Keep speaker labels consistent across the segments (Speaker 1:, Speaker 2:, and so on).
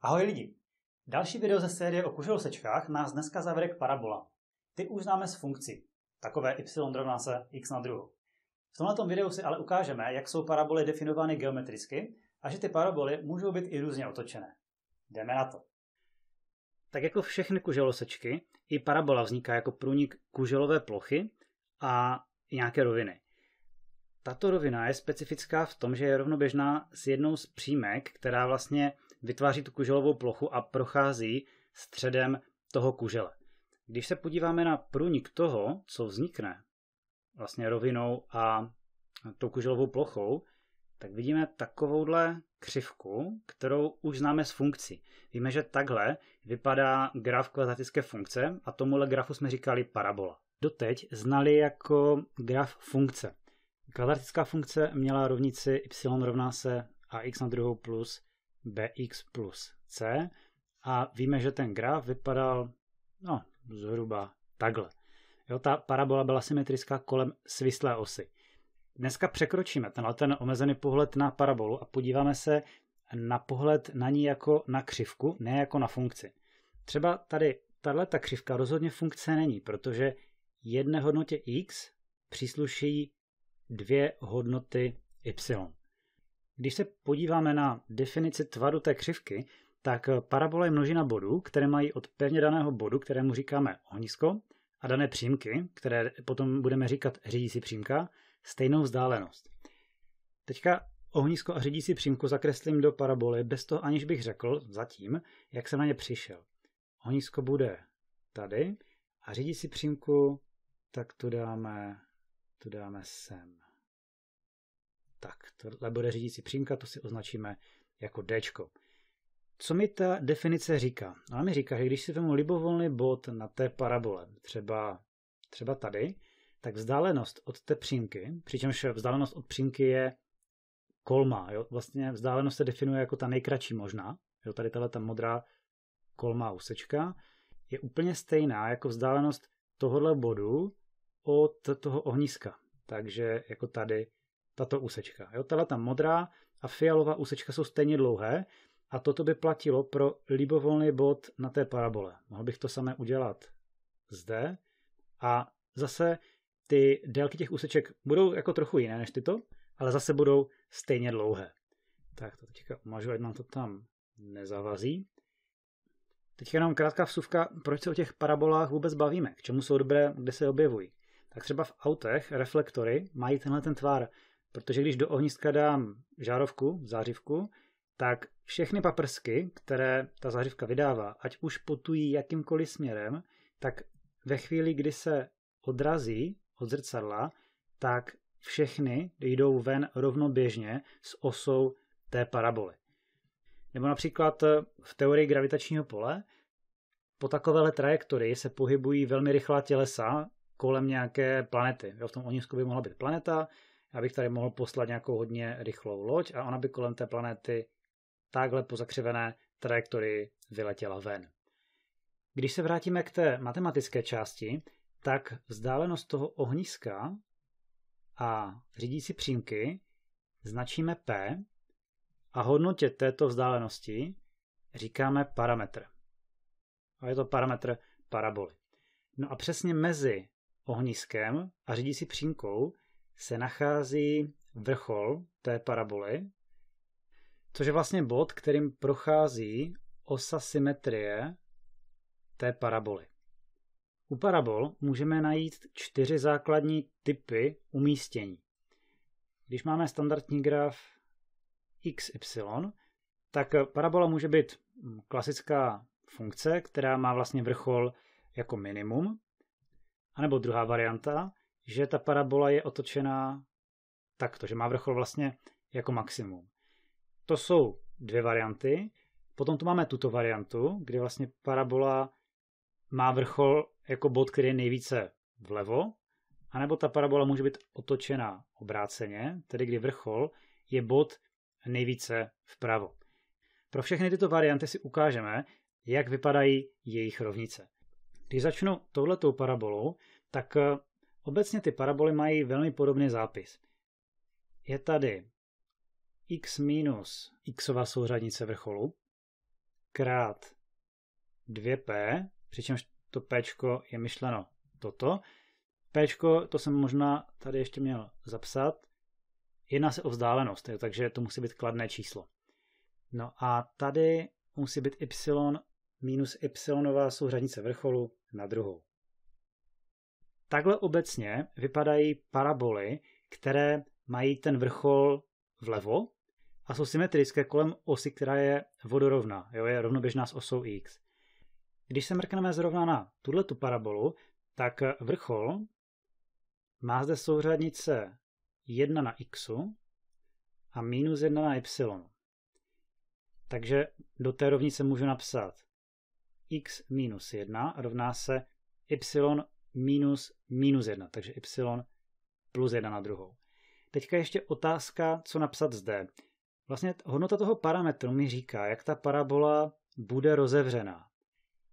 Speaker 1: Ahoj lidi! Další video ze série o kuželosečkách nás dneska zavede k parabola. Ty už známe z funkcí, takové y rovná se x na druhou. V tomto videu si ale ukážeme, jak jsou paraboly definovány geometricky a že ty paraboly můžou být i různě otočené. Jdeme na to. Tak jako všechny kuželosečky, i parabola vzniká jako průnik kuželové plochy a nějaké roviny. Tato rovina je specifická v tom, že je rovnoběžná s jednou z přímek, která vlastně vytváří tu kuželovou plochu a prochází středem toho kužele. Když se podíváme na průnik toho, co vznikne vlastně rovinou a tou kuželovou plochou, tak vidíme takovouhle křivku, kterou už známe z funkcí. Víme, že takhle vypadá graf kvadratické funkce a tomuhle grafu jsme říkali parabola. Doteď znali jako graf funkce. Kvadratická funkce měla rovnici y rovná se ax na druhou plus bx plus c a víme, že ten graf vypadal no, zhruba takhle. Jo, ta parabola byla symetrická kolem svislé osy. Dneska překročíme tenhle ten omezený pohled na parabolu a podíváme se na pohled na ní jako na křivku, ne jako na funkci. Třeba tady tahle ta křivka rozhodně funkce není, protože jedné hodnotě x přísluší dvě hodnoty y. Když se podíváme na definici tvaru té křivky, tak parabola je množina bodů, které mají od pevně daného bodu, kterému říkáme ohnisko, a dané přímky, které potom budeme říkat řídící přímka, stejnou vzdálenost. Teďka ohnisko a řídící přímku zakreslím do paraboly bez toho, aniž bych řekl zatím, jak jsem na ně přišel. Ohnisko bude tady a řídící přímku, tak tu dáme, tu dáme sem. Tak, tohle bude řídící přímka, to si označíme jako D. Co mi ta definice říká? Ona mi říká, že když si vezmu libovolný bod na té parabole, třeba, třeba tady, tak vzdálenost od té přímky, přičemž vzdálenost od přímky je kolma. Jo? Vlastně vzdálenost se definuje jako ta nejkratší možná. Jo? Tady tahle ta modrá kolmá úsečka je úplně stejná jako vzdálenost tohohle bodu od toho ohniska. Takže jako tady tato úsečka. Jo? Tahle ta modrá a fialová úsečka jsou stejně dlouhé a toto by platilo pro libovolný bod na té parabole. Mohl bych to samé udělat zde a zase ty délky těch úseček budou jako trochu jiné než tyto, ale zase budou stejně dlouhé. Tak to teďka umažu, ať nám to tam nezavazí. Teď jenom krátká vsuvka, proč se o těch parabolách vůbec bavíme, k čemu jsou dobré, kde se objevují. Tak třeba v autech reflektory mají tenhle ten tvar, protože když do ohniska dám žárovku, zářivku, tak všechny paprsky, které ta zářivka vydává, ať už putují jakýmkoliv směrem, tak ve chvíli, kdy se odrazí od zrcadla, tak všechny jdou ven rovnoběžně s osou té paraboly. Nebo například v teorii gravitačního pole po takovéhle trajektorii se pohybují velmi rychlá tělesa kolem nějaké planety. Jo, v tom ohnisku by mohla být planeta, já bych tady mohl poslat nějakou hodně rychlou loď a ona by kolem té planety takhle po zakřivené trajektorii vyletěla ven. Když se vrátíme k té matematické části, tak vzdálenost toho ohniska a řídící přímky značíme P a hodnotě této vzdálenosti říkáme parametr. A je to parametr paraboly. No a přesně mezi ohniskem a řídící přímkou se nachází vrchol té paraboly, což je vlastně bod, kterým prochází osa symetrie té paraboly. U parabol můžeme najít čtyři základní typy umístění. Když máme standardní graf xy, tak parabola může být klasická funkce, která má vlastně vrchol jako minimum, anebo druhá varianta, že ta parabola je otočená takto, že má vrchol vlastně jako maximum. To jsou dvě varianty. Potom tu máme tuto variantu, kdy vlastně parabola má vrchol jako bod, který je nejvíce vlevo, anebo ta parabola může být otočená obráceně, tedy kdy vrchol je bod nejvíce vpravo. Pro všechny tyto varianty si ukážeme, jak vypadají jejich rovnice. Když začnu touhletou parabolou, tak eh, obecně ty paraboly mají velmi podobný zápis. Je tady x minus xová souřadnice vrcholu, krát 2p, přičemž to p je myšleno toto. P, to jsem možná tady ještě měl zapsat, jedná se o vzdálenost, takže to musí být kladné číslo. No a tady musí být y minus y souřadnice vrcholu na druhou. Takhle obecně vypadají paraboly, které mají ten vrchol vlevo a jsou symetrické kolem osy, která je vodorovná, jo, je rovnoběžná s osou x. Když se mrkneme zrovna na tuhle tu parabolu, tak vrchol má zde souřadnice 1 na x a minus 1 na y. Takže do té rovnice můžu napsat x minus 1 rovná se y minus minus 1, takže y plus 1 na druhou. Teďka ještě otázka, co napsat zde. Vlastně hodnota toho parametru mi říká, jak ta parabola bude rozevřená.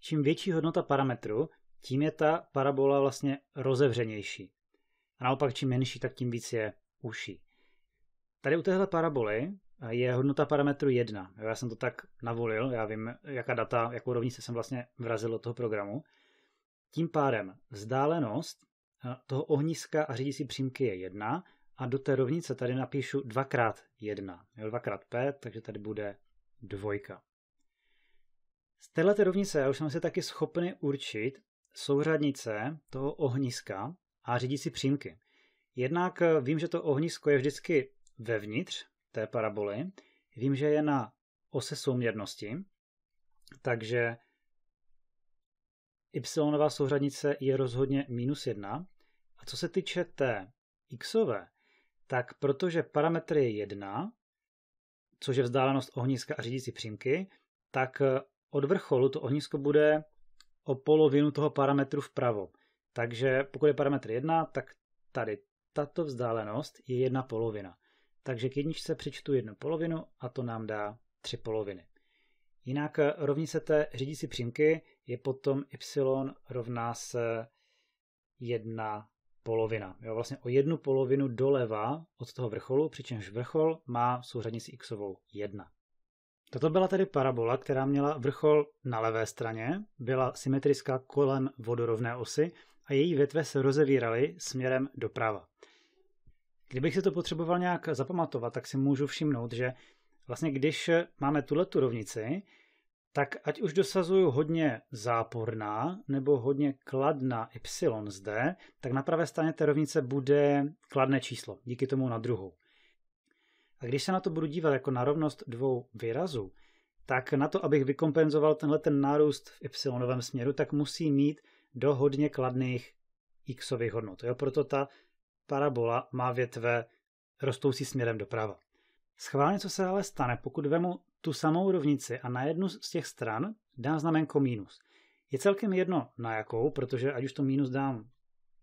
Speaker 1: Čím větší hodnota parametru, tím je ta parabola vlastně rozevřenější. A naopak, čím menší, tak tím víc je uší. Tady u téhle paraboly je hodnota parametru 1. Já jsem to tak navolil, já vím, jaká data, jakou rovnici jsem vlastně vrazil do toho programu. Tím pádem vzdálenost eh, toho ohniska a řídící přímky je 1 a do té rovnice tady napíšu 2x1. 2x5, takže tady bude dvojka. Z této rovnice já už jsem si taky schopný určit souřadnice toho ohniska a řídící přímky. Jednak eh, vím, že to ohnisko je vždycky vevnitř té paraboly. Vím, že je na ose souměrnosti, takže y souřadnice je rozhodně minus 1. A co se týče té xové, tak protože parametr je 1, což je vzdálenost ohniska a řídící přímky, tak eh, od vrcholu to ohnisko bude o polovinu toho parametru vpravo. Takže pokud je parametr 1, tak tady tato vzdálenost je jedna polovina. Takže k jedničce přečtu jednu polovinu a to nám dá tři poloviny. Jinak eh, rovnice té řídící přímky je potom y rovná se jedna polovina. Jo, vlastně o jednu polovinu doleva od toho vrcholu, přičemž vrchol má souřadnici xovou 1. Toto byla tedy parabola, která měla vrchol na levé straně, byla symetrická kolem vodorovné osy a její větve se rozevíraly směrem doprava. Kdybych si to potřeboval nějak zapamatovat, tak si můžu všimnout, že vlastně když máme tuhle tu rovnici, tak ať už dosazuju hodně záporná nebo hodně kladná y zde, tak na pravé straně té rovnice bude kladné číslo, díky tomu na druhou. A když se na to budu dívat jako na rovnost dvou výrazů, tak na to, abych vykompenzoval tenhle ten nárůst v y směru, tak musí mít do hodně kladných xových hodnot. Jo? Proto ta parabola má větve rostoucí směrem doprava. Schválně, co se ale stane, pokud vemu tu samou rovnici a na jednu z těch stran dám znamenko mínus. Je celkem jedno na jakou, protože ať už to mínus dám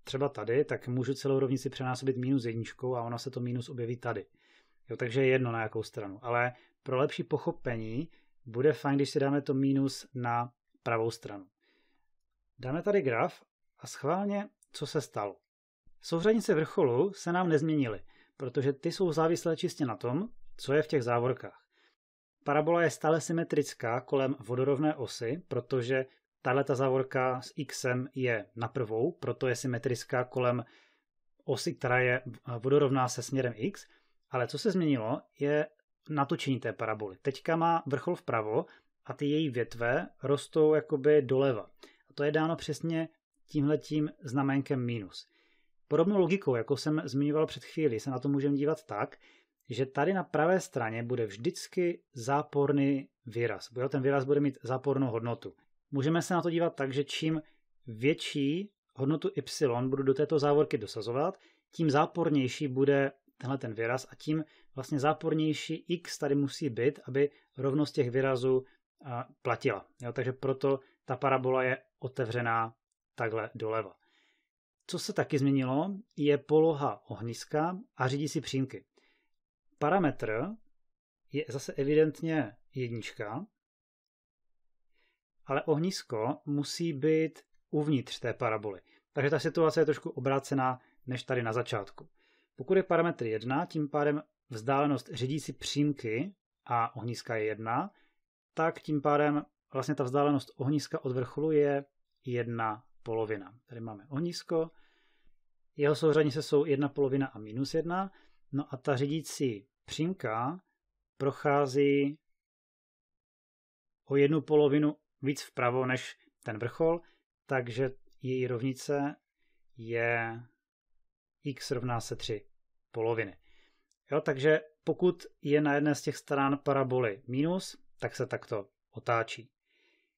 Speaker 1: třeba tady, tak můžu celou rovnici přenásobit mínus jedničkou a ono se to mínus objeví tady. Jo, takže je jedno na jakou stranu. Ale pro lepší pochopení bude fajn, když si dáme to mínus na pravou stranu. Dáme tady graf a schválně, co se stalo. Souřadnice vrcholu se nám nezměnily, protože ty jsou závislé čistě na tom, co je v těch závorkách. Parabola je stále symetrická kolem vodorovné osy, protože tahle ta závorka s x je na prvou, proto je symetrická kolem osy, která je vodorovná se směrem x, ale co se změnilo, je natočení té paraboly. Teďka má vrchol vpravo a ty její větve rostou jakoby doleva. A to je dáno přesně tímhletím znamenkem minus. Podobnou logikou, jako jsem zmiňoval před chvíli, se na to můžeme dívat tak, že tady na pravé straně bude vždycky záporný výraz. Ten výraz bude mít zápornou hodnotu. Můžeme se na to dívat tak, že čím větší hodnotu y budu do této závorky dosazovat, tím zápornější bude tenhle ten výraz a tím vlastně zápornější x tady musí být, aby rovnost těch výrazů platila. Jo, takže proto ta parabola je otevřená takhle doleva. Co se taky změnilo, je poloha ohniska a řídící přímky. Parametr je zase evidentně jednička, ale ohnisko musí být uvnitř té paraboly. Takže ta situace je trošku obrácená než tady na začátku. Pokud je parametr 1, tím pádem vzdálenost řídící přímky a ohniska je 1, tak tím pádem vlastně ta vzdálenost ohniska od vrcholu je jedna polovina. Tady máme ohnisko, jeho souřadnice jsou jedna polovina a minus jedna, no a ta řídící přímka prochází o jednu polovinu víc vpravo než ten vrchol, takže její rovnice je x rovná se 3 poloviny. Jo, takže pokud je na jedné z těch stran paraboly minus, tak se takto otáčí.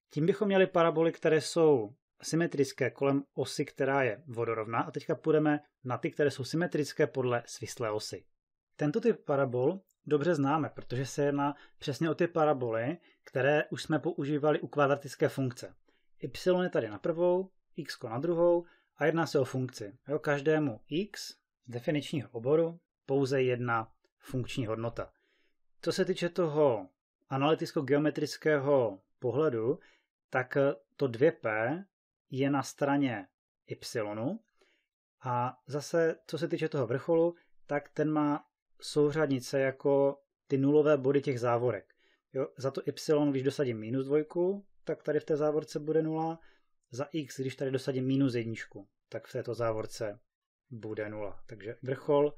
Speaker 1: Tím bychom měli paraboly, které jsou symetrické kolem osy, která je vodorovná a teďka půjdeme na ty, které jsou symetrické podle svislé osy. Tento typ parabol dobře známe, protože se jedná přesně o ty paraboly, které už jsme používali u kvadratické funkce. Y je tady na prvou, x na druhou a jedná se o funkci. Jo, každému x z definičního oboru pouze jedna funkční hodnota. Co se týče toho analyticko-geometrického pohledu, tak to 2p je na straně y a zase, co se týče toho vrcholu, tak ten má souřadnice jako ty nulové body těch závorek. Jo, za to y, když dosadím minus dvojku, tak tady v té závorce bude nula. Za x, když tady dosadím minus jedničku, tak v této závorce bude nula. Takže vrchol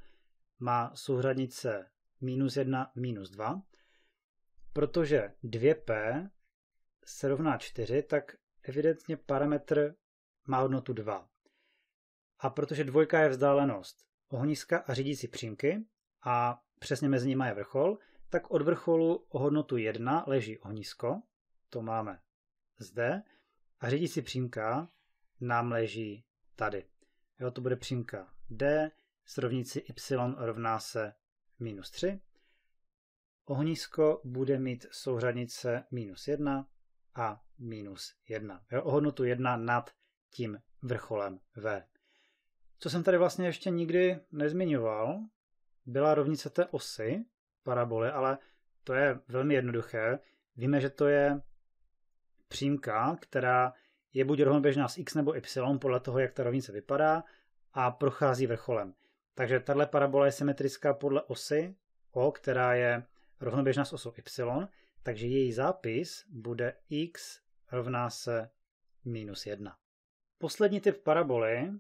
Speaker 1: má souřadnice minus 1, minus 2. Protože 2p se rovná 4, tak evidentně parametr má hodnotu 2. A protože dvojka je vzdálenost ohniska a řídící přímky a přesně mezi nimi je vrchol, tak od vrcholu o hodnotu 1 leží ohnisko, to máme zde, a řídící přímka nám leží tady. Jo, to bude přímka D s rovnici y rovná se minus 3. Ohnisko bude mít souřadnice minus 1 a minus 1. Jo, o hodnotu 1 nad tím vrcholem V. Co jsem tady vlastně ještě nikdy nezmiňoval, byla rovnice té osy paraboly, ale to je velmi jednoduché. Víme, že to je přímka, která je buď rovnoběžná s x nebo y podle toho, jak ta rovnice vypadá a prochází vrcholem. Takže tahle parabola je symetrická podle osy O, která je rovnoběžná s osou y, takže její zápis bude x rovná se minus 1. Poslední typ paraboly,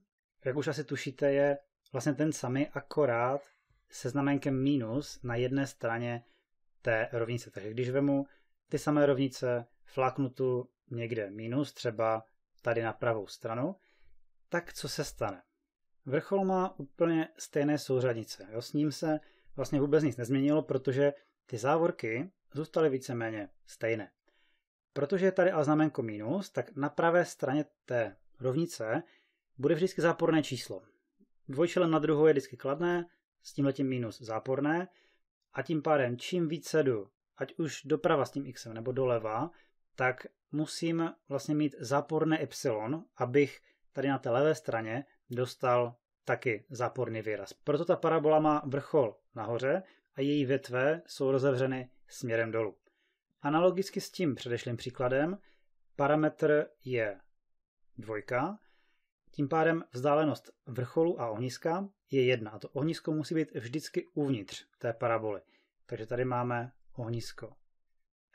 Speaker 1: jak už asi tušíte, je vlastně ten samý, akorát se znamenkem minus na jedné straně té rovnice. Takže když vemu ty samé rovnice, fláknu tu někde minus, třeba tady na pravou stranu, tak co se stane? Vrchol má úplně stejné souřadnice. Jo? S ním se vlastně vůbec nic nezměnilo, protože ty závorky zůstaly víceméně stejné. Protože je tady ale znamenko minus, tak na pravé straně té rovnice bude vždycky záporné číslo. Dvojčelem na druhou je vždycky kladné, s tímhletím minus záporné a tím pádem čím více jdu, ať už doprava s tím x nebo doleva, tak musím vlastně mít záporné y, abych tady na té levé straně dostal taky záporný výraz. Proto ta parabola má vrchol nahoře a její větve jsou rozevřeny směrem dolů. Analogicky s tím předešlým příkladem, parametr je dvojka, tím pádem vzdálenost vrcholu a ohniska je jedna. A to ohnisko musí být vždycky uvnitř té paraboly. Takže tady máme ohnisko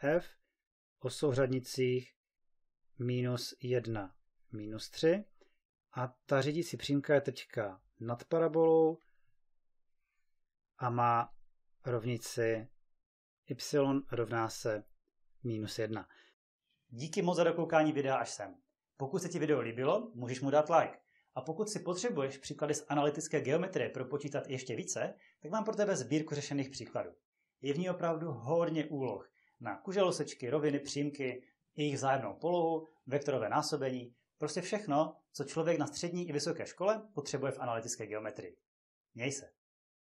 Speaker 1: f o souřadnicích minus 1, minus 3 a ta řídící přímka je teďka nad parabolou a má rovnici y rovná se minus 1.
Speaker 2: Díky moc za dokoukání videa až sem. Pokud se ti video líbilo, můžeš mu dát like. A pokud si potřebuješ příklady z analytické geometrie propočítat ještě více, tak mám pro tebe sbírku řešených příkladů. Je v ní opravdu hodně úloh na kuželosečky, roviny, přímky, jejich vzájemnou polohu, vektorové násobení, prostě všechno, co člověk na střední i vysoké škole potřebuje v analytické geometrii. Měj se.